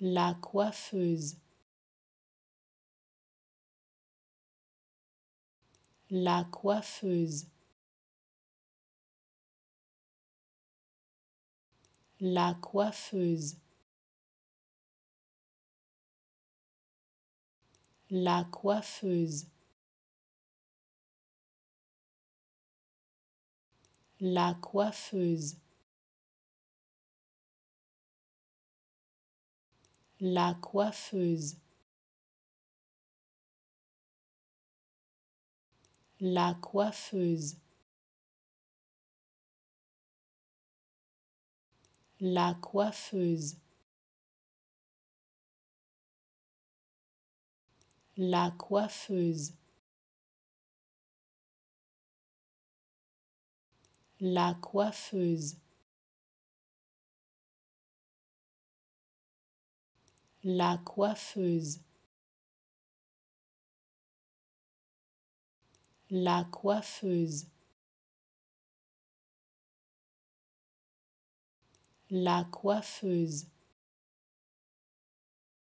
la coiffeuse, la coiffeuse, la coiffeuse, la coiffeuse. La coiffeuse. La coiffeuse. La coiffeuse. La coiffeuse. La coiffeuse. La coiffeuse. La coiffeuse. La coiffeuse. La coiffeuse.